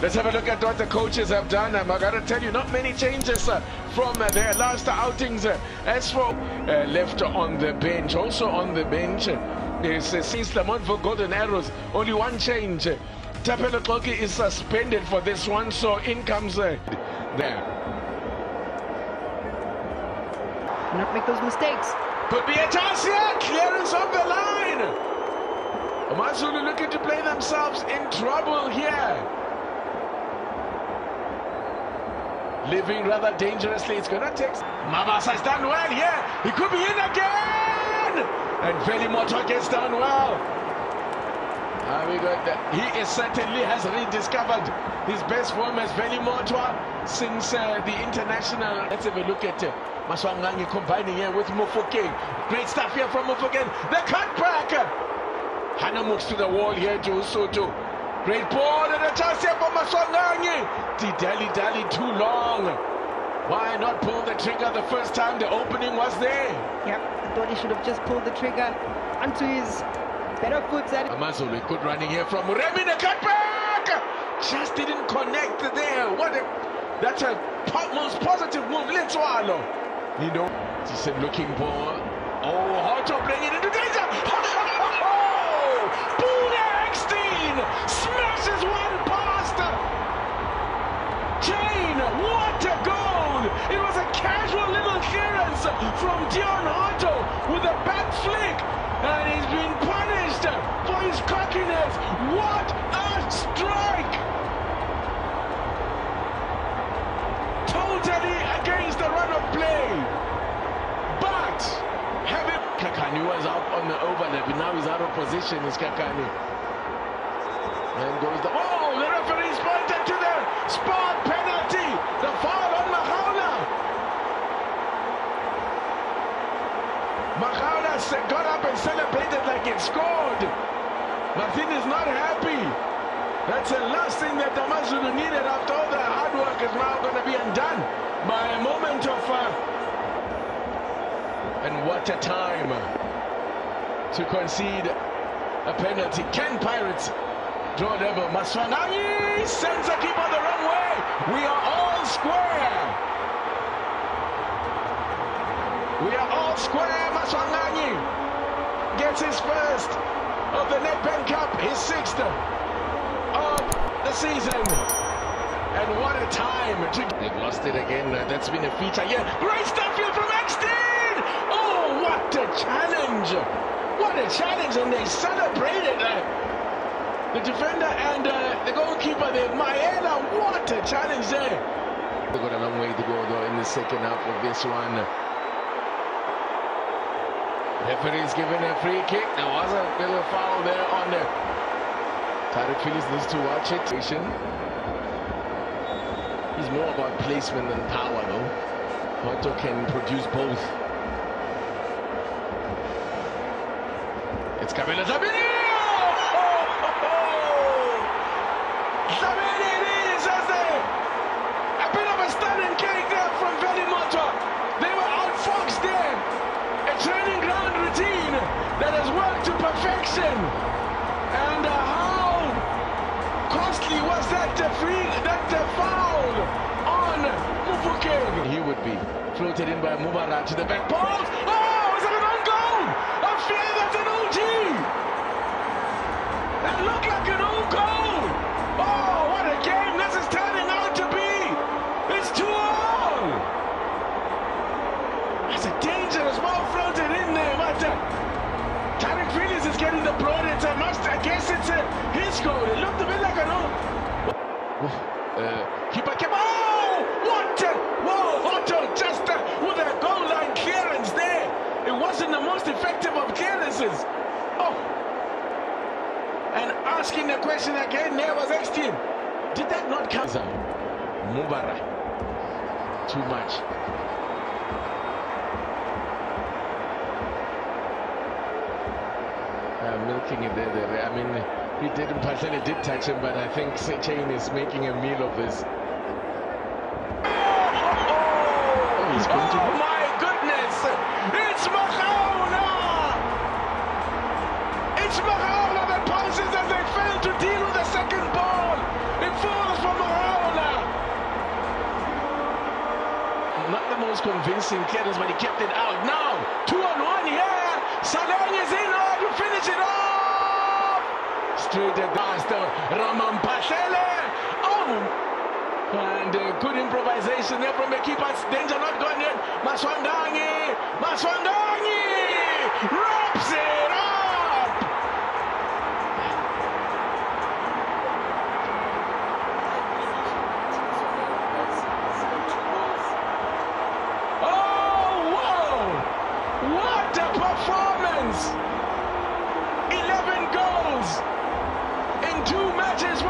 Let's have a look at what the coaches have done. Um, I got to tell you, not many changes uh, from uh, their last outings. Uh, as for uh, left on the bench, also on the bench is uh, since Lamont for Golden Arrows, only one change. Thapelo Xoki is suspended for this one, so in comes uh, there. Not make those mistakes. Could be a chance here. Clearance of the line. Amazulu looking to play themselves in trouble here. Living rather dangerously. It's going to take. Mabas has done well here. He could be in again. And Velimoto gets done well. Uh, we got that. He is certainly has rediscovered his best form as Velimoto since uh, the international. Let's have a look at uh, Maswanganyi combining here with Mofokeng. Great stuff here from Mofokeng. The cutback. Moves to the wall here, Joe Soto. Great ball and a chance here for Maswanganyi. dally Dali too long. Why not pull the trigger the first time the opening was there? Yep, I thought he should have just pulled the trigger onto his better foot. That Amazulu, good running here from Muremi, the cutback! Just didn't connect there. What a, that's a most positive move. Let's swallow. You know, decent looking for, Oh, Hotto bringing it into danger. Boone Eckstein smashes one past. Jane, what a goal! It was a casual little clearance from Deon Hotto with a back flick, and he's been punished for his cockiness. What a strike! Totally against the run of play. But having Kakani was out on the overlap, and now he's out of position. Is Kakani? And goes the oh, the referee's pointed to the spot penalty. The foul on Makhaula. Makhaula got up and scored. Martin is not happy. That's the last thing that Amazulu needed after all the hard work is now going to be undone by a moment of. Uh, and what a time to concede a penalty. Can Pirates draw level? Maswanganyi sends a keeper the wrong way. We are all square. We are all square. Maswanganyi gets his first of the Nedbank Cup, his sixth of the season. And what a time to... They've lost it again. That's been a feature. Yeah, great stuff here from Eckstein. Oh, what a challenge. What a challenge. And they celebrated uh, the defender and uh, the goalkeeper there. Maela, what a challenge there. They've got a long way to go, though, in the second half of this one. Referee's given a free kick. There was a little foul there on the... Tyrick Phillips needs to watch it. He's more about placement than power, though. Hotto can produce both. It's Zabini! Zabini is as a, a bit of a stunning kick there from Velimoto. They were outfoxed there. A training ground routine that has worked to perfection. And uh, how costly was that free, that foul on Mofokeng? He would be floated in by Mubarak to the back post. Oh, is that an own goal? I fear that's an OG. That looked like an own goal. Oh, what a game this is turning out to be. It's two all. That's a dangerous ball floated in there, Phillips is getting the broad. It's a must. I guess it's a his goal. It looked a bit like an own. Uh, keeper came. Oh, what? A, whoa, Otto just uh, with a goal line clearance there. It wasn't the most effective of clearances. Oh, and asking the question again, there was Eckstein. Did that not come? Mubara. Too much. uh, milking it there, there, I mean, he didn't Mphahlele did touch him, but I think Sechane is making a meal of this. Oh, he's going to... Oh, my goodness! It's Machauna! It's Machauna that punches as they fail to deal with the second ball! It falls for Machauna! Not the most convincing clearance, but he kept it out. Now, two on one, yeah! Saleng is in oh, to finish it off. Straight at the master, Rama Mphahlele. Oh, and uh, good improvisation there from the keeper. Danger not gone yet. Maswanganyi. Maswanganyi wraps it up. Oh, wow! What a performance! 11 goals in two matches